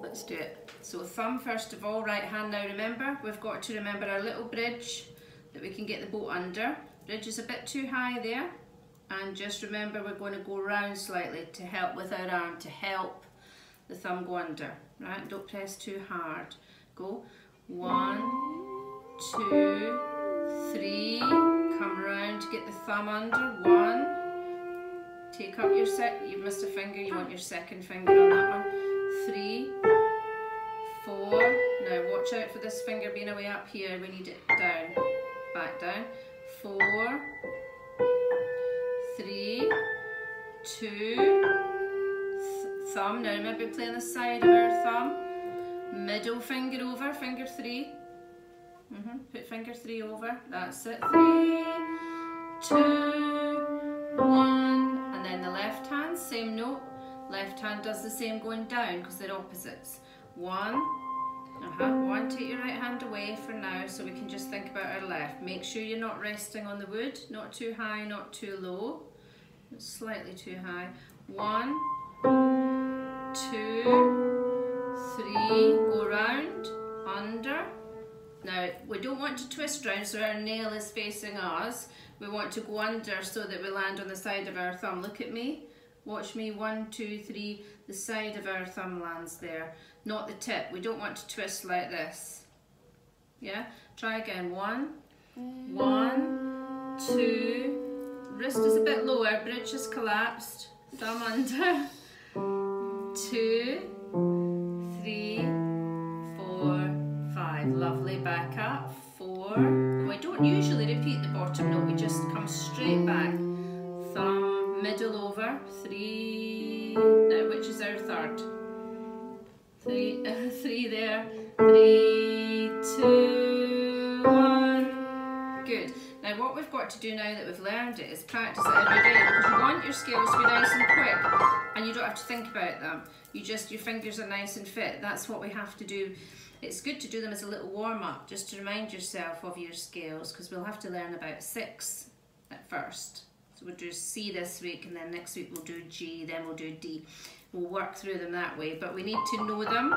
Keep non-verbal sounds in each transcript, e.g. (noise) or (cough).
Let's do it. So thumb first of all, right hand now remember, we've got to remember our little bridge that we can get the boat under. Bridge is a bit too high there. And just remember we're going to go round slightly to help with our arm, to help the thumb go under. Right, don't press too hard. Go. One, two, three. Come round to get the thumb under. One. Take up your sec. You've missed a finger. You want your second finger on that one. Three, four. Now watch out for this finger being away up here. We need it down. Back down. Four, three, two, th thumb. Now remember playing the side of our thumb. Middle finger over, finger three. Mm -hmm. Put finger three over. That's it. Three, two, one. And then the left hand, same note. Left hand does the same going down because they're opposites. One, uh -huh. one, take your right hand away for now so we can just think about our left. Make sure you're not resting on the wood, not too high, not too low. Slightly too high. One, two, three, go round, under. Now, we don't want to twist round so our nail is facing us. We want to go under so that we land on the side of our thumb. Look at me. Watch me, one, two, three, the side of our thumb lands there, not the tip. We don't want to twist like this. Yeah, try again, one, mm. one, two, wrist is a bit lower, bridge is collapsed, thumb under, two, three, four, five. Lovely, back up, four. Oh, we don't usually repeat the bottom. Note, we just come straight back. Thumb, middle over, three, now which is our third? Three, uh, (laughs) three there, three, two, one, good. Now what we've got to do now that we've learned it is practice it every day because you want your scales to be nice and quick and you don't have to think about them. You just, your fingers are nice and fit. That's what we have to do. It's good to do them as a little warm up just to remind yourself of your scales because we'll have to learn about six at first. We'll do C this week and then next week we'll do G, then we'll do D. We'll work through them that way, but we need to know them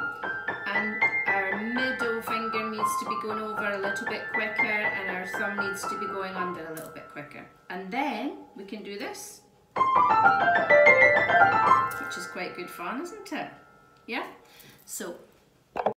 and our middle finger needs to be going over a little bit quicker and our thumb needs to be going under a little bit quicker. And then we can do this, which is quite good fun, isn't it? Yeah? So